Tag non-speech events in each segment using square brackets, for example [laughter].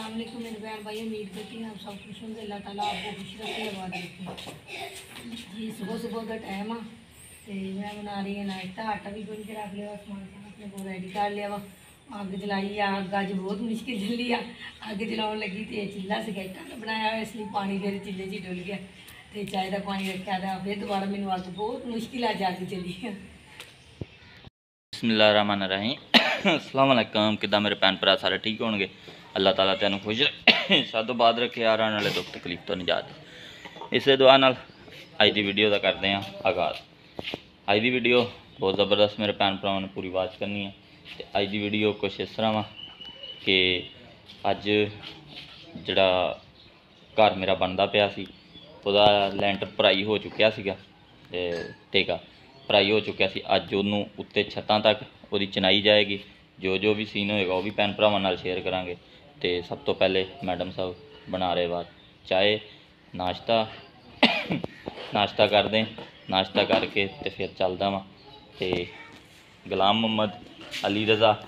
अस्सलाम वालेकुम मेरे बहन भाई उम्मीद करती हैं आप सब खुश होंगे अल्लाह ताला आपको खुश रखे आबाद रखे जी सुबह सुबह का टाइम आ ਤੇ ਮੈਂ ਬਣਾ ਰਹੀ ਹਾਂ ਨਾਸ਼ਤਾ ਆਟਾ ਵੀ ਗੁੰਨ ਕੇ ਰੱਖ ਲਿਆ ਸਮਾਨ ਸਾਰਾ ਆਪਣੇ ਕੋਲ ਰੈਡੀ ਕਰ ਲਿਆ ਵਾ ਅੱਗ ਜਲਾਈ ਆ ਅੱਗ ਅੱਜ ਬਹੁਤ ਮੁਸ਼ਕਿਲ ਚੱਲੀ ਆ ਅੱਗ ਜਲਾਉਣ ਲੱਗੀ ਤੇ ਚਿੱਲਾ ਸਿਗਰਟਾਂ ਦਾ ਬਣਾਇਆ ਹੋਇਆ ਇਸ ਲਈ ਪਾਣੀ ਫਿਰ ਚਿੱਲੇ 'ਚ ਹੀ ਡੁੱਲ ਗਿਆ ਤੇ ਚਾਹ ਦਾ ਪਾਣੀ ਰੱਖਿਆ ਦਾ ਫਿਰ ਦੁਬਾਰਾ ਮੈਨੂੰ ਅੱਗ ਬਹੁਤ ਮੁਸ਼ਕਿਲ ਆ ਅੱਗ ਚੱਲੀ ਆ ਬਿਸਮਿਲ੍ਲਾਹਿਰਰਹਿਮਾਨਿਰਰਹੀਮ ਅਸਲਾਮ ਵਾਲੇਕਮ ਕਿੱਦਾਂ ਮੇਰੇ ਭੈਣ ਭਰਾ ਸਾਰੇ ਠੀਕ ਹੋਣਗੇ ਅੱਲਾਹ ਤਾਲਾ ਤੈਨੂੰ ਖੁਸ਼ ਰੱਖੇ। ਸਭ ਤੋਂ ਬਾਅਦ ਰੱਖੇ ਯਾਰਾਂ ਨਾਲੇ ਦੁੱਖ ਤਕਲੀਫ ਤੋਂ ਨਿਜਾਤ। ਇਸੇ ਦੁਆ ਨਾਲ ਅੱਜ ਦੀ ਵੀਡੀਓ ਦਾ ਕਰਦੇ ਹਾਂ ਆਗਾਜ਼। ਅੱਜ ਦੀ ਵੀਡੀਓ ਬਹੁਤ ਜ਼ਬਰਦਸਤ ਮੇਰੇ ਭੈਣ ਭਰਾਵਾਂ ਨੇ ਪੂਰੀ ਵਾਚ ਕਰਨੀ ਹੈ। ਤੇ ਅੱਜ ਦੀ ਵੀਡੀਓ ਕੁਛ ਇਸ ਤਰ੍ਹਾਂ ਵਾ ਕਿ ਅੱਜ ਜਿਹੜਾ ਘਰ ਮੇਰਾ ਬਣਦਾ ਪਿਆ ਸੀ, ਉਹਦਾ ਲੈਂਟਰ ਭਰਾਈ ਹੋ ਚੁੱਕਿਆ ਸੀਗਾ ਤੇ ਟੇਕਾ ਭਰਾਈ ਹੋ ਚੁੱਕਿਆ ਸੀ। ਅੱਜ ਉਹਨੂੰ ਉੱਤੇ ਛੱਤਾਂ ਤੱਕ ਉਹਦੀ ਚਨਾਈ ਜਾਏਗੀ। ਜੋ ਜੋ ਵੀ ਸੀਨ ਹੋਏਗਾ ਉਹ ਵੀ ਭੈਣ ਭਰਾਵਾਂ ਨਾਲ ਸ਼ੇਅਰ ਕਰਾਂਗੇ। ਤੇ ਸਭ ਤੋਂ ਪਹਿਲੇ ਮੈਡਮ ਸਾਹਿਬ ਬਣਾ ਰਹੇ ਬਾਅਦ ਚਾਏ ਨਾਸ਼ਤਾ ਨਾਸ਼ਤਾ ਕਰਦੇ ਨਾਸ਼ਤਾ ਕਰਕੇ ਤੇ ਫਿਰ ਚੱਲਦਾ ਵਾਂ। ਤੇ ਗੁਲਾਮ ਮੁਹੰਮਦ ਅਲੀ ਰਜ਼ਾ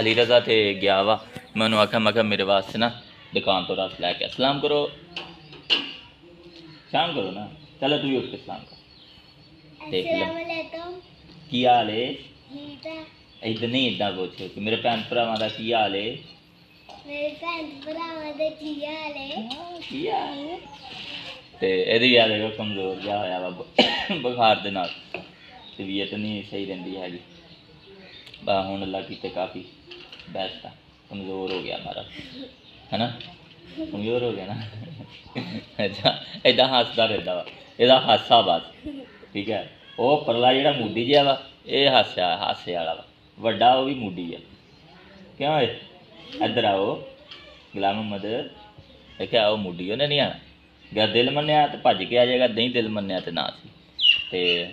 ਅਲੀ ਰਜ਼ਾ ਤੇ ਗਿਆ ਵਾ। ਮੈਂ ਉਹਨੂੰ ਆਖਿਆ ਮੈਂ ਕਿਹਾ ਮੇਰੇ ਵਾਸਤੇ ਨਾ ਦੁਕਾਨ ਤੋਂ ਰਸ ਲੈ ਕੇ ਸਲਾਮ ਕਰੋ। ਸਲਾਮ ਕਰੋ ਨਾ। ਚੱਲ ਤੂੰ ਵੀ ਉਸ ਤੇ ਸਲਾਮ ਕਰ। ਦੇਖ ਲੈ। ਕੀ ਹਾਲ ਏ? ਇਦਾਂ ਨਹੀਂ ਇਦਾਂ ਪੁੱਛ। ਮੇਰੇ ਭੈਣ ਭਰਾਵਾਂ ਦਾ ਕੀ ਹਾਲ ਏ? ਇਹਦੀ ਕਮਜ਼ੋਰ ਜਿਹਾ ਹੋਇਆ ਵਾ ਬੁਖਾਰ ਦੇ ਨਾਲ। ਤਬੀਅਤ ਨਹੀਂ ਸਹੀ ਰਹਿੰਦੀ ਹੈਗੀ। ਬਾ ਹੁਣ ਲੱਗੀ ਤੇ ਕਾਫੀ ਬੈਸਟ ਆ। ਕਮਜ਼ੋਰ ਹੋ ਗਿਆ ਮਾਰਾ ਹੈਨਾ? ਕਮਜ਼ੋਰ ਹੋ ਗਿਆ ਨਾ? ਅੱਛਾ ਇਦਾਂ ਹੱਸਦਾ ਰਹਿੰਦਾ ਵਾ। ਇਹਦਾ ਹਾਸਾ ਬਸ, ਠੀਕ ਹੈ? ਉਹ ਪਰਲਾ ਜਿਹੜਾ ਮੂਡੀ ਜਿਹਾ ਵਾ, ਇਹ ਹਾਸਿਆ, ਹਾਸੇ ਵਾਲਾ ਵਾ। ਵੱਡਾ ਉਹ ਵੀ ਮੂਡੀ ਆ। ਕਿਉਂ ਇੱਧਰ ਆਓ, ਗੁਲਾਮ ਮੁਹੰਮਦ ਦੇਖਿਆ ਉਹ ਮੁੱਢੀ ਉਹਨੇ ਨਹੀਂ ਆਣਾ ਗਿਆ ਦਿਲ ਮੰਨਿਆ ਤੇ ਭੱਜ ਕੇ ਆ ਜਾਏਗਾ, ਨਹੀਂ ਦਿਲ ਮੰਨਿਆ ਤੇ ਨਾ ਸੀ। ਤੇ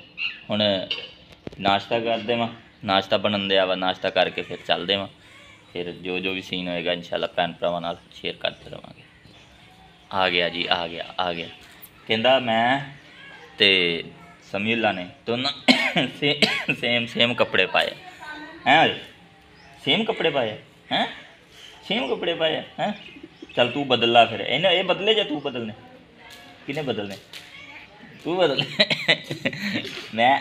ਹੁਣ ਨਾਸ਼ਤਾ ਕਰਦੇ ਵਾਂ ਨਾਸ਼ਤਾ ਬਣਨ ਦਿਆ ਵਾ, ਨਾਸ਼ਤਾ ਕਰਕੇ ਫਿਰ ਚੱਲਦੇ ਵਾਂ। ਫਿਰ ਜੋ ਜੋ ਵੀ ਸੀਨ ਹੋਏਗਾ, ਇਨਸ਼ਾਅੱਲਾ ਭੈਣ ਭਰਾਵਾਂ ਨਾਲ ਸ਼ੇਅਰ ਕਰਦੇ ਰਵਾਂਗੇ। ਆ ਗਿਆ ਜੀ, ਆ ਗਿਆ ਆ ਗਿਆ। ਕਹਿੰਦਾ ਮੈਂ ਤੇ ਸਮੀਲਾ ਨੇ ਦੋਨਾਂ [coughs] ਸੇਮ ਸੇਮ ਕੱਪੜੇ ਪਾਏ। ਹੈ ਸੇਮ ਕੱਪੜੇ ਪਾਏ, ਹੈ? ਸੇਮ ਕੱਪੜੇ ਪਾਏ ਹੈ? ਚੱਲ ਤੂੰ ਬਦਲ ਲਾ ਫਿਰ। ਇਹਨੇ ਇਹ ਬਦਲੇ ਜਾਂ ਤੂੰ ਬਦਲਨੇ? ਕਿਨੇ ਬਦਲਨੇ? ਤੂੰ ਬਦਲ। ਮੈਂ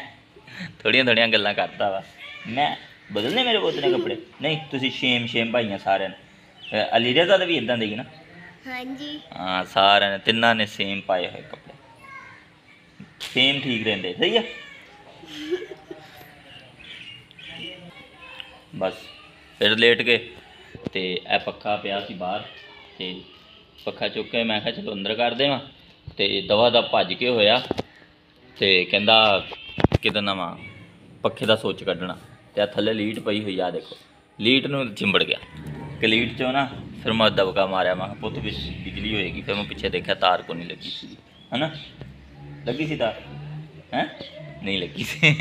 ਥੋੜੀਆਂ ਥੋੜੀਆਂ ਗੱਲਾਂ ਕਰਦਾ ਵਾ। ਮੈਂ ਬਦਲਨੇ ਮੇਰੇ ਪੁੱਤ ਨੇ ਕੱਪੜੇ? ਨਹੀਂ ਤੁਸੀਂ ਸ਼ੇਮ ਸ਼ੇਮ ਭਾਈਆਂ ਸਾਰਿਆਂ ਨੇ। ਅਲੀ ਰਜ਼ਾ ਦਾ ਵੀ ਇਦਾਂ ਦੇ ਹੀ ਨਾ? हाँ जी ਹਾਂ ਸਾਰਿਆਂ ਨੇ ਤਿੰਨਾਂ ਨੇ ਸੇਮ ਪਾਏ ਹੋਏ ਕੱਪੜੇ। ਸੇਮ ਠੀਕ ਰਹਿੰਦੇ ਸਹੀ ਆ? ਬਸ ਫਿਰ ਲੇਟ ਗਏ। ਤੇ ਇਹ ਪੱਖਾ ਪਿਆ ਸੀ ਬਾਹਰ ਤੇ ਪੱਖਾ ਚੁੱਕ ਕੇ ਮੈਂ ਕਿਹਾ ਚਲੋ ਅੰਦਰ ਕਰ ਦੇਵਾਂ ਤੇ ਦਵਾ ਦਾ ਭੱਜ ਕੇ ਹੋਇਆ ਤੇ ਕਹਿੰਦਾ ਕਿਦਾਂ ਨਵਾਂ ਪੱਖੇ ਦਾ ਸੋਚ ਕੱਢਣਾ ਤੇ ਆ ਥੱਲੇ ਲੀਟ ਪਈ ਹੋਈ ਆ ਦੇਖੋ। ਲੀਟ ਨੂੰ ਚਿੰਬੜ ਗਿਆ। ਕਿ ਲੀਟ ਚੋਂ ਨਾ ਫਿਰ ਮੈਂ ਦਬਕਾ ਮਾਰਿਆ, ਮੈਂ ਕਿਹਾ ਪੁੱਤ ਵਿੱਚ ਬਿਜਲੀ ਹੋਏਗੀ, ਫਿਰ ਮੈਂ ਪਿੱਛੇ ਦੇਖਿਆ ਤਾਰ ਕੋ ਨਹੀਂ ਲੱਗੀ ਸੀ। ਹਨਾ? ਲੱਗੀ ਸੀ ਤਾਰ? ਹੈ? ਨਹੀਂ ਲੱਗੀ ਸੀ।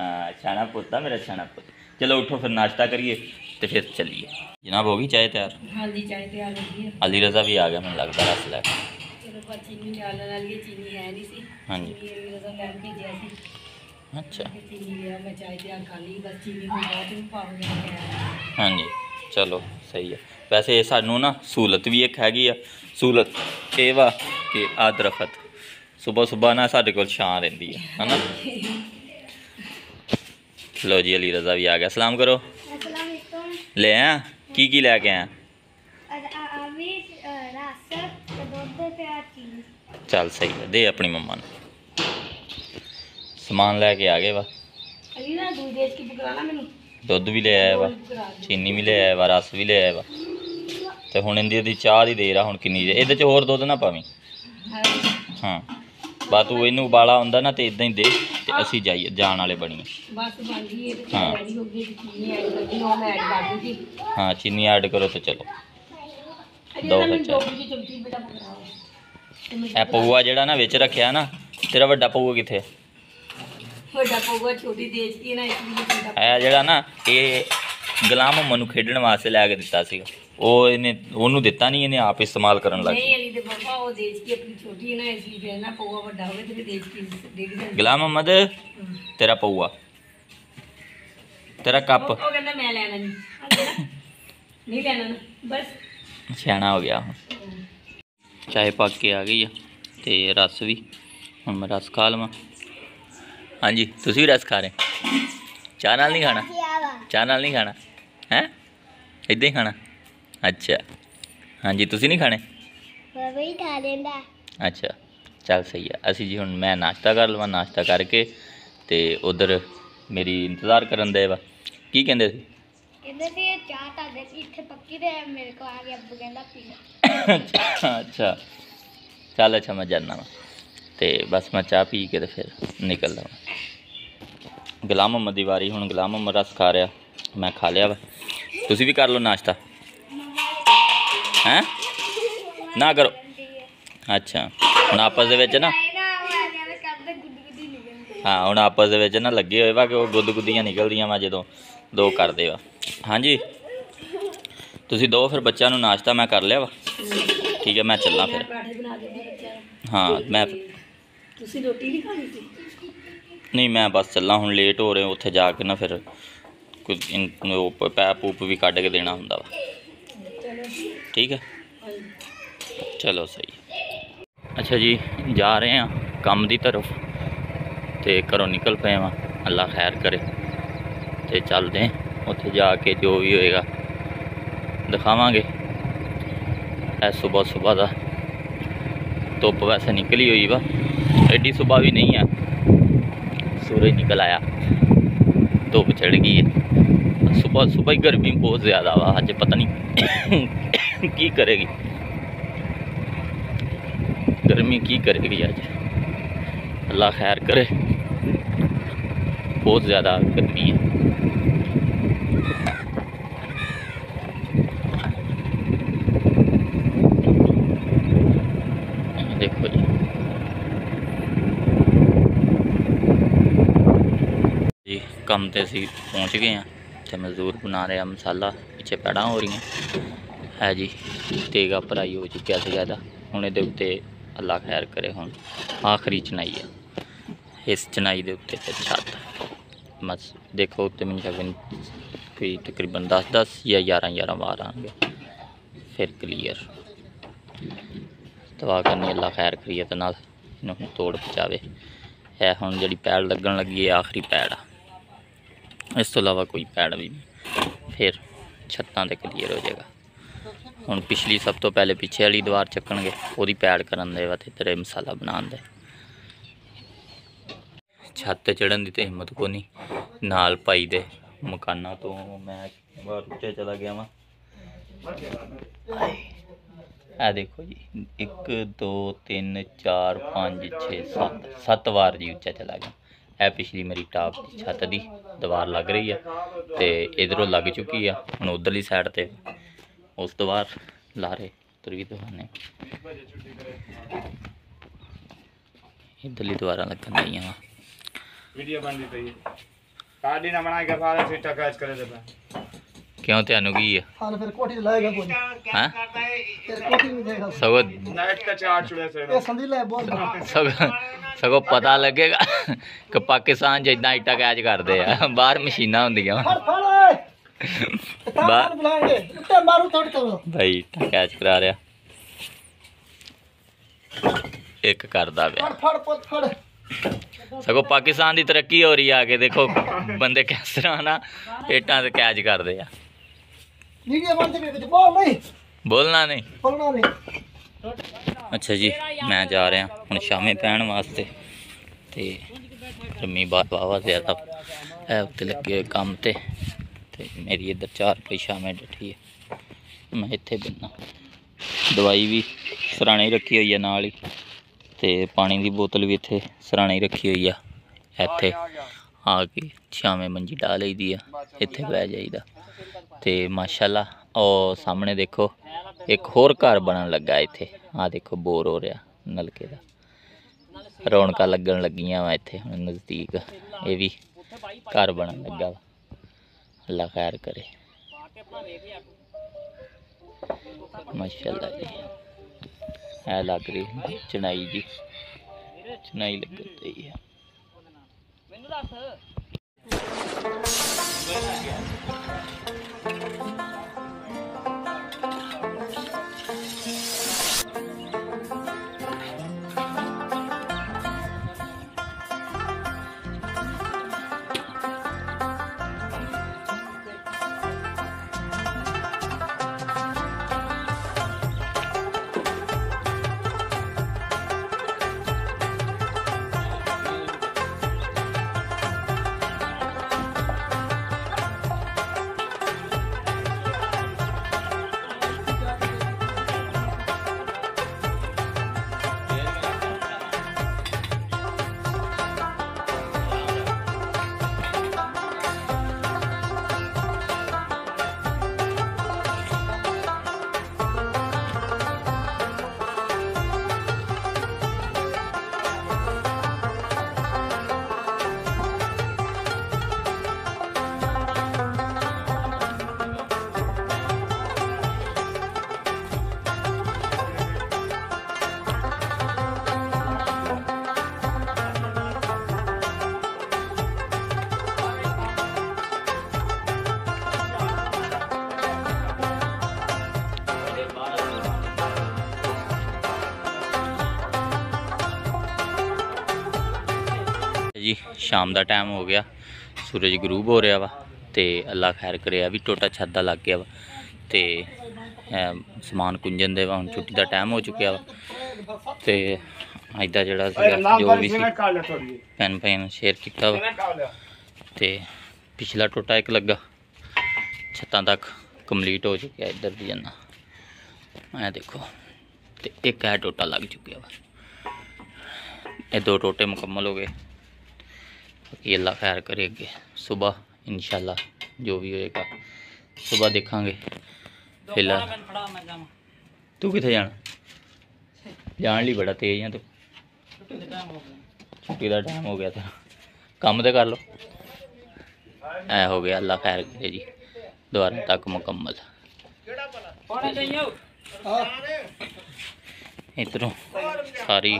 ਹਾਂ, ਛਾਣਾ ਪੁੱਤ ਆ ਮੇਰਾ, ਛਾਣਾ ਪੁੱਤ। ਚਲੋ ਉਠੋ ਫਿਰ ਨਾਸ਼ਤਾ ਕਰੀਏ। ਤੇ ਫਿਰ ਚੱਲੀਏ ਜਨਾਬ ਹੋ ਗਈ ਚਾਹ ਤਿਆਰ ਹਾਂਜੀ ਚਾਹ ਤਿਆਰ ਹੋ ਗਈ ਹੈ ਅਲੀ ਰਜ਼ਾ ਵੀ ਆ ਗਿਆ ਮੈਨੂੰ ਲੱਗਦਾ ਰਸ ਲੈ ਕੇ ਚਲੋ ਪਰ ਚੀਨੀ ਡਾਲਣ ਵਾਲੀ ਹੈ ਚੀਨੀ ਹੈ ਨਹੀਂ ਸੀ ਹਾਂਜੀ। ਚੀਨੀ ਵੀ ਰਜ਼ਾ ਲੈਣ ਭੇਜਿਆ ਸੀ ਅੱਛਾ ਕਿ ਚੀਨੀ ਲਿਆ ਮੈਂ ਚਾਹ ਤਿਆਰ ਕਰ ਲਈ ਬਸ ਚੀਨੀ ਹੁਣ ਬਹੁਤ ਹੀ ਭਾਵ ਗਿਆ ਹਾਂਜੀ ਚਲੋ ਸਹੀ ਹੈ ਵੈਸੇ ਸਾਨੂੰ ਨਾ ਸਹੂਲਤ ਵੀ ਇੱਕ ਹੈਗੀ ਆ ਸਹੂਲਤ ਇਹ ਵਾ ਕਿ ਆ ਦਰਖਤ ਸਵੇਰ ਸਵੇਰ ਨਾ ਸਾਡੇ ਕੋਲ ਛਾਂ ਰਹਿੰਦੀ ਹੈ ਹਨਾ [laughs] ਲੋ ਜੀ ਅਲੀ ਰਜ਼ਾ ਵੀ ਆ ਗਿਆ ਸਲਾਮ ਕਰੋ अस्सलामुअलैकुम ਲੈ ਆ ਕੀ ਕੀ ਲੈ ਕੇ ਆ? ਚੱਲ ਸਹੀ ਹੈ ਦੇ ਆਪਣੀ ਮੰਮਾ ਨੂੰ। ਸਮਾਨ ਲੈ ਕੇ ਆ ਗਏ ਵਾ। ਅਲੀ ਨਾ ਦੂਜੇ ਦੇਸ਼ ਕੀ ਬੁਕਰਾਣਾ ਮੈਨੂੰ? ਦੁੱਧ ਵੀ ਲੈ ਆਇਆ ਵਾ ਚੀਨੀ ਵੀ ਲੈ ਆਇਆ ਵਾ ਰਸ ਵੀ ਲੈ ਆਇਆ ਵਾ। ਤੇ ਹੁਣ ਇਹਦੀ ਦੀ ਚਾਹ ਦੀ ਦੇਰ ਆ ਹੁਣ ਕਿੰਨੀ ਜੇ ਇਹਦੇ ਚ ਹੋਰ ਦੁੱਧ ਨਾ ਪਾਵੀਂ। ਹਾਂ। ਬਾ ਤੂੰ ਇਹਨੂੰ ਉਬਾਲਾ ਹੁੰਦਾ ਨਾ ਤੇ ਇਦਾਂ ਹੀ ਦੇ ਤੇ ਅਸੀਂ ਜਾਈਏ ਜਾਣ ਵਾਲੇ ਬਣੀਏ। ਬਸ ਬਣ ਗਈ ਇਹ ਤੇ ਹਾਂ। ਰੈਡੀ ਹੋ ਗਈ ਚੀਨੀ ਐਡ ਕਰਨੀ ਉਹ ਮੈਂ ਐਡ ਕਰ ਦਿੱਤੀ ਹਾਂ ਚੀਨੀ ਐਡ ਕਰੋ ਤੇ ਚਲੋ। ਦੋ ਨਾ ਮੈਨੂੰ ਬੱਚੇ। ਦੋ ਜੀ ਚਮਚੀ ਬੇਟਾ ਪਕੜਾਓ ਤੇ ਮੈਂ ਇਹ ਪਊਆ ਜਿਹੜਾ ਨਾ ਵਿੱਚ ਰੱਖਿਆ ਨਾ ਤੇਰਾ ਵੱਡਾ ਪਊਆ ਕਿੱਥੇ ਵੱਡਾ ਪਊਗਾ ਛੋਟੀ ਦੇਸ਼ ਕੀ ਨਾ ਇਸ ਲਈ ਇਹ ਜਿਹੜਾ ਨਾ ਇਹ ਗੁਲਾਮ ਮਨੂੰ ਖੇਡਣ ਵਾਸਤੇ ਲੈ ਕੇ ਦਿੱਤਾ ਸੀਗਾ। ਉਹ ਇਹਨੇ ਉਹਨੂੰ ਦਿੱਤਾ ਨਹੀਂ ਇਹਨੇ ਆਪ ਇਸਤੇਮਾਲ ਕਰਨ ਲੱਗ ਨਹੀਂ ਅਲੀ ਦੇ ਬਾਬਾ ਉਹ ਦੇਸ਼ ਕੀ ਆਪਣੀ ਛੋਟੀ ਹੈ ਨਾ ਇਸ ਲਈ ਫਿਰ ਨਾ ਪਊਗਾ ਵੱਡਾ ਹੋਵੇ ਤੇ ਫਿਰ ਦੇਸ਼ ਕੀ ਡਿੱਗ ਜਾਂਦਾ। ਗੁਲਾਮ ਮੁਹੰਮਦ ਹਮ। ਤੇਰਾ ਪਊਆ। ਤੇਰਾ ਕੱਪ। ਉਹ ਉਹ ਕਹਿੰਦਾ ਮੈਂ ਲੈਣਾ ਨਹੀਂ। ਨਹੀਂ ਲੈਣਾ ਨਾ ਬਸ। ਸਿਆਣਾ ਹੋ ਗਿਆ ਹੁਣ। ਚਾਹ ਪੱਕ ਕੇ ਆ ਗਈ ਆ ਤੇ ਰਸ ਵੀ। ਹੁਣ ਮੈਂ ਰਸ ਖਾ ਲਵਾਂ। ਹਾਂਜੀ ਤੁਸੀਂ ਵੀ ਰਸ ਖਾ ਰਹੇ? ਚਾਹ ਨਾਲ ਨਹੀਂ ਖਾਣਾ? ਚਾਹ ਨਾਲ ਨਹੀਂ ਖਾਣਾ? ਹੈ? ਇਦਾਂ ਹੀ ਖਾਣਾ? ਅੱਛਾ। ਹਾਂਜੀ ਤੁਸੀਂ ਨਹੀਂ ਖਾਣੇ? ਮੈਂ ਵੀ ਖਾ ਲੈਂਦਾ। ਅੱਛਾ। ਚੱਲ ਸਹੀ ਆ। ਅਸੀਂ ਜੀ ਹੁਣ ਮੈਂ ਨਾਸ਼ਤਾ ਕਰ ਲਵਾਂ ਨਾਸ਼ਤਾ ਕਰਕੇ ਤੇ ਉਧਰ ਮੇਰੀ ਇੰਤਜ਼ਾਰ ਕਰਨ ਦੇ ਵਾ। ਕੀ ਕਹਿੰਦੇ ਸੀ? ਕਹਿੰਦੇ ਸੀ ਇਹ ਚਾਹ ਤੁਹਾਡੇ ਇੱਥੇ ਪੱਕੀ ਤੇ ਮੇਰੇ ਕੋਲ ਆ ਗਿਆ ਅੱਬੂ ਕਹਿੰਦਾ ਪੀ ਲੈ। ਅੱਛਾ। ਅੱਛਾ। ਚੱਲ ਅੱਛਾ ਮੈਂ ਜਾਣਾ ਵਾ। ਤੇ ਬਸ ਮੈਂ ਚਾਹ ਪੀ ਕੇ ਤੇ ਫਿਰ ਨਿਕਲਦਾ ਵਾਂ। ਗੁਲਾਮ ਮੁਹੰਮਦ ਦੀ ਵਾਰੀ ਹੁਣ ਗੁਲਾਮ ਮੁਹੰਮਦ ਰਸ ਖਾ ਰਿਹਾ। ਮੈਂ ਖਾ ਲਿਆ ਵਾ। ਤੁਸੀਂ ਵੀ ਕਰ ਲਓ ਨਾਸ਼ਤਾ। ਹੈਂ? ਨਾ ਕਰੋ। ਅੱਛਾ ਹੁਣ ਆਪਸ ਦੇ ਵਿੱਚ ਨਾ ਹਾਂ ਹੁਣ ਆਪਸ ਦੇ ਵਿੱਚ ਨਾ ਲੱਗੇ ਹੋਏ ਵਾ ਕਿ ਉਹ ਗੁੱਦ ਗੁੱਦੀਆਂ ਨਿਕਲਦੀਆਂ ਵਾ ਜਦੋਂ ਦੋ ਕਰਦੇ ਵਾ। ਹਾਂਜੀ? ਤੁਸੀਂ ਦੋ ਫਿਰ ਬੱਚਿਆਂ ਨੂੰ ਨਾਸ਼ਤਾ ਮੈਂ ਕਰ ਲਿਆ ਵਾ। ਠੀਕ ਹੈ ਮੈਂ ਚੱਲਾਂ ਫਿਰ। ਹਾਂ ਮੈਂ ਤੁਸੀਂ ਰੋਟੀ ਨਹੀਂ ਖਾਣੀ ਸੀ? ਨਹੀਂ ਮੈਂ ਬਸ ਚੱਲਾਂ ਹੁਣ ਲੇਟ ਹੋ ਰਹੇ ਉੱਥੇ ਜਾ ਕੇ ਨਾ ਫਿਰ ਕੁਝ ਪ- ਪੈਪ ਪੂਪ ਵੀ ਕੱਢ ਕੇ ਦੇਣਾ ਹੁੰਦਾ ਵਾ। ਚਲੋ ਠੀਕ ਹੈ ਹਾਂਜੀ ਚਲੋ ਸਹੀ ਅੱਛਾ ਜੀ ਜਾ ਰਹੇ ਹਾਂ ਕੰਮ ਦੀ ਤਰਫ ਤੇ ਘਰੋਂ ਨਿਕਲ ਪਏ ਹਾਂ ਅੱਲਾ ਖੈਰ ਕਰੇ ਤੇ ਚੱਲਦੇ ਹਾਂ ਉੱਥੇ ਜਾ ਕੇ ਜੋ ਵੀ ਹੋਏਗਾ ਦਿਖਾਵਾਂਗੇ ਐ ਸਵੇਰ ਸਵੇਰ ਦਾ ਧੁੱਪ ਵੈਸੇ ਨਿਕਲੀ ਹੋਈ ਵਾ ਐਡੀ ਸਵੇਰ ਵੀ ਨਹੀਂ ਆ ਸੂਰਜ ਨਿਕਲ ਆਇਆ ਧੁੱਪ ਚੜ ਗਈ ਹੈ बहुत सुबह गर्मी बहुत ज़्यादा वा अच पता नहीं की करेगी। गर्मी की करेगी आज। अल्लाह खैर करे। बहुत ज़्यादा गर्मी है। देखो जी। कम तो असी पहुँच गए हैं। ਆ ਤੇ ਮਜ਼ਦੂਰ ਬਣਾ ਰਿਹਾ ਮਸਾਲਾ, ਪਿੱਛੇ ਪੈੜਾਂ ਹੋ ਰਹੀਆਂ। ਹੈ ਜੀ, ਤੇਗਾ ਭਰਾਈ ਹੋ ਚੁੱਕਿਆ ਸੀਗਾ ਇਹਦਾ? ਹੁਣ ਇਹਦੇ ਉੱਤੇ ਅੱਲਾ ਖੈਰ ਕਰੇ ਹੁਣ। ਆਖਰੀ ਚਨਾਈ ਹੈ ਇਸ ਚਨਾਈ ਦੇ ਉੱਤੇ ਫਿਰ ਛੱਤ। ਬਸ ਦੇਖੋ ਉੱਤੇ ਮੈਨੂੰ ਸ਼ਗਨ ਕੋਈ ਤਕਰੀਬਨ 10 10 ਜਾਂ 11 11 ਵਾਰ ਆਣਗੇ ਫਿਰ ਕਲੀਅਰ ਦੁਆ ਕਰਨੀ ਅੱਲਾ ਖੈਰ ਕਰੀਏ ਤੇ ਨਾਲ ਇਹਨੂੰ ਹੁਣ ਤੋੜ ਪਹੁੰਚਾਵੇ। ਇਹ ਹੁਣ ਜਿਹੜੀ ਪੈੜ ਲੱਗਣ ਲੱਗੀ ਹੈ ਆਖਰੀ ਪੈੜ ਆ। ਇਸ ਤੋਂ ਇਲਾਵਾ ਕੋਈ ਪੈੜ ਵੀ ਫਿਰ ਛੱਤਾਂ ਤੇ ਕਲੀਅਰ ਹੋ ਜਾਏਗਾ। ਹੁਣ ਪਿਛਲੀ ਸਭ ਤੋਂ ਪਹਿਲੇ ਪਿੱਛੇ ਵਾਲੀ ਦੀਵਾਰ ਚੱਕਣਗੇ, ਉਹਦੀ ਪੈੜ ਕਰਨ ਦੇ ਵਾ ਤੇਰੇ ਮਸਾਲਾ ਬਣਾਉਣ ਦੇ। ਛੱਤ ਤੇ ਚੜਨ ਦੀ ਤੇ ਹਿੰਮਤ ਕੋ ਨਹੀਂ। ਨਾਲ ਪਾਈ ਦੇ ਮਕਾਨਾਂ ਤੋਂ ਮੈਂ ਬਾਹਰ ਉੱਤੇ ਚਲਾ ਗਿਆ ਵਾਂ। ਆ ਦੇਖੋ ਜੀ 1 2 3 4 5 6 7 7 ਵਾਰ ਜੀ ਉੱਚਾ ਚਲਾ ਗਿਆ। ਇਹ ਪਿਛਲੀ ਮੇਰੀ ਟਾਪ ਦੀ ਛੱਤ ਦੀ। ਦੀਵਾਰ ਲੱਗ ਰਹੀ ਆ ਤੇ ਇਧਰੋਂ ਲੱਗ ਚੁੱਕੀ ਆ ਹੁਣ ਉਧਰਲੀ ਸਾਈਡ ਤੇ। ਉਸ ਦੀਵਾਰ ਲਾ ਰਹੇ ਤੁਰਗੀ ਦਵਾਨੇ। ਇਧਰਲੀ ਦੀਵਾਰਾਂ ਲੱਗਣ ਰਹੀਆਂ ਵਾ। ਵੀਡੀਓ ਬਣਦੀ ਪਈ ਕਾਡੀ ਨਾ ਬਣਾ ਕੇ ਫਾਰਾ ਸਿੱਟਾ ਕਾਜ ਕਰੇ ਦੇ ਕਿਉਂ ਤੁਹਾਨੂੰ ਕੀ ਆ? ਹਾਂ ਫਿਰ ਕੋਠੀ ਤੇ ਲਾਏਗਾ ਕੋਈ? ਹਾਂ? ਕਰਦਾ ਹੈ ਕੋਠੀ ਨਹੀਂ ਦੇਗਾ ਸਗੋਂ ਨਾਈਟ ਦਾ ਚਾਰ ਚੁੜੇ ਸੇ ਇਹ ਸੰਦੀ ਬਹੁਤ ਸਗੋਂ ਸਗੋਂ ਪਤਾ ਲੱਗੇਗਾ ਕਿ ਪਾਕਿਸਤਾਨ ਚ ਇਦਾਂ ਇਟਾ ਕੈਚ ਕਰਦੇ ਆ। ਬਾਹਰ ਮਸ਼ੀਨਾਂ ਹੁੰਦੀਆਂ। ਫੜ ਬਾਹਰ ਬੁਲਾਣਗੇ ਉੱਤੇ ਮਾਰੂ ਥੋੜੀ ਤੋਂ ਭਾਈ ਸਗੋਂ ਪਾਕਿਸਤਾਨ ਦੀ ਤਰੱਕੀ ਹੋ ਰਹੀ ਆ ਕੇ ਦੇਖੋ ਬੰਦੇ ਕਿਸ ਤਰ੍ਹਾਂ ਨਾ ਇਟਾਂ ਤੇ ਕੈਚ ਕਰਦੇ ਆ। ਨਹੀਂ। ਬੋਲਣਾ ਨਹੀਂ। ਬੋਲਣਾ ਨਹੀਂ। ਅੱਛਾ ਜੀ, ਮੈਂ ਜਾ ਰਿਹਾ, ਹੁਣ ਸ਼ਾਮੇ ਪੈਣ ਵਾਸਤੇ। ਤੇ ਰਮੀ ਬਾਤ ਜ਼ਿਆਦਾ ਹੈ ਉੱਤੇ ਲੱਗੇ ਹੋਏ ਕੰਮ ਤੇ ਤੇ ਮੇਰੀ ਇੱਧਰ ਚਾਰ ਪਈ ਸ਼ਾਮੇ ਡੱਠੀ ਹੈ। ਮੈਂ ਇੱਥੇ ਬੰਨਾ ਦਵਾਈ ਵੀ ਸਰਾਣੇ ਹੀ ਰੱਖੀ ਹੋਈ ਹੈ ਨਾਲ ਹੀ, ਤੇ ਪਾਣੀ ਦੀ ਬੋਤਲ ਵੀ ਇੱਥੇ ਸਰਾਣੇ ਹੀ ਰੱਖੀ ਹੋਈ ਆ, ਇੱਥੇ। ਆ ਕੇ ਛਾਵੇਂ ਮੰਜੀ ਡਾ ਲਈਦੀ ਆ, ਇੱਥੇ ਬਹਿ ਜਾਈਦਾ। ਤੇ ਮਾਸ਼ਾਅੱਲਾ, ਉਹ ਸਾਹਮਣੇ ਦੇਖੋ ਇੱਕ ਹੋਰ ਘਰ ਬਣਨ ਲੱਗਾ ਇੱਥੇ ਆ ਦੇਖੋ ਬੋਰ ਹੋ ਰਿਹਾ ਨਲਕੇ ਦਾ ਰੌਣਕਾਂ ਲੱਗਣ ਲੱਗੀਆਂ ਵਾ ਇੱਥੇ ਹੁਣ ਨਜ਼ਦੀਕ ਇਹ ਵੀ ਘਰ ਬਣਨ ਲੱਗਾ ਵਾ ਅੱਲਾ ਖੈਰ ਕਰੇ ਮਾਸ਼ਾਅੱਲਾ ਜੀ ਹੈ ਲੱਗ ਰਹੀ ਚਣਾਈ ਜੀ ਚਣਾਈ ਲੱਗ ਰਹੀ ਹੈ ਜੀ ਸ਼ਾਮ ਦਾ ਟਾਈਮ ਹੋ ਗਿਆ। ਸੂਰਜ ਗਰੂਬ ਹੋ ਰਿਹਾ ਵਾ ਤੇ ਅੱਲਾ ਖੈਰ ਕਰੇ ਆ ਵੀ ਟੋਟਾ ਛੱਤ ਦਾ ਲੱਗ ਗਿਆ ਵਾ। ਤੇ ਸਮਾਨ ਕੁੰਜਨ ਦੇ ਵਾ ਹੁਣ ਛੁੱਟੀ ਦਾ ਟਾਈਮ ਹੋ ਚੁੱਕਿਆ ਵਾ। ਤੇ ਅੱਜ ਦਾ ਜਿਹੜਾ ਸੀਗਾ ਜੋ ਵੀ ਸੀ ਪੈਨ ਪੈਨ ਸ਼ੇਅਰ ਕੀਤਾ ਵਾ। ਤੇ ਪਿਛਲਾ ਟੋਟਾ ਇੱਕ ਲੱਗਾ। ਛੱਤਾਂ ਤੱਕ ਕੰਪਲੀਟ ਹੋ ਚੁੱਕਿਆ ਇੱਧਰ ਦੀ ਜੰਨਾ ਇਹ ਦੇਖੋ ਤੇ ਇੱਕ ਹੈ ਟੋਟਾ ਲੱਗ ਚੁੱਕਿਆ ਵਾ। ਇਹ ਦੋ ਟੋਟੇ ਮੁਕੰਮਲ ਹੋ ਗਏ। ਬਾਕੀ ਅੱਲਾ ਖੈਰ ਕਰੇ ਅੱਗੇ ਸਵੇਰ ਇਨਸ਼ਾਅੱਲਾ ਜੋ ਵੀ ਹੋਏਗਾ ਸਵੇਰ ਦੇਖਾਂਗੇ ਫਿਲਹਾਲ ਤੂੰ ਕਿੱਥੇ ਜਾਣਾ ਜਾਣ ਲਈ ਬੜਾ ਤੇਜ਼ ਆ ਤੂੰ ਛੁੱਟੀ ਦਾ ਟਾਈਮ ਹੋ ਗਿਆ ਤੇ ਕੰਮ ਤੇ ਕਰ ਲਓ ਐ ਹੋ ਗਿਆ ਅੱਲਾ ਖੈਰ ਕਰੇ ਜੀ ਦੁਆਰਾ ਤੱਕ ਮੁਕੰਮਲ ਹਾਂ ਇਧਰੋਂ ਸਾਰੀ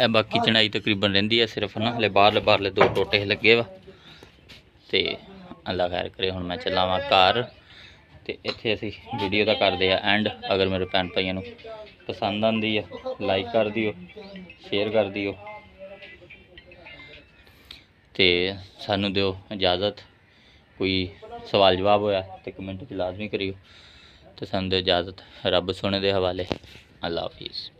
ਇਹ ਬਾਕੀ ਚਣਾਈ ਤਕਰੀਬਨ ਰਹਿੰਦੀ ਹੈ ਸਿਰਫ ਨਾ, ਹਲੇ ਬਾਹਰਲੇ ਬਾਹਰਲੇ ਦੋ ਟੋਟੇ ਲੱਗੇ ਵਾ। ਤੇ ਅੱਲਾ ਖੈਰ ਕਰੇ, ਹੁਣ ਮੈਂ ਚੱਲਾਂ ਵਾਂ ਘਰ। ਤੇ ਇੱਥੇ ਅਸੀਂ ਵੀਡੀਓ ਦਾ ਕਰਦੇ ਆ ਐਂਡ ਅਗਰ ਮੇਰੇ ਭੈਣ ਭਾਈਆਂ ਨੂੰ ਪਸੰਦ ਆਂਦੀ ਆ ਲਾਈਕ ਕਰ ਦਿਓ ਸ਼ੇਅਰ ਕਰ ਦਿਓ। ਤੇ ਸਾਨੂੰ ਦਿਓ ਇਜਾਜ਼ਤ। ਕੋਈ ਸਵਾਲ ਜਵਾਬ ਹੋਇਆ ਤੇ ਕਮੈਂਟ 'ਚ ਲਾਜ਼ਮੀ ਕਰਿਓ। ਤੇ ਸਾਨੂੰ ਦਿਓ ਇਜਾਜ਼ਤ, ਰੱਬ ਸੋਹਣੇ ਦੇ ਹਵਾਲੇ। ਅੱਲਾ ਹਾਫਿਜ਼।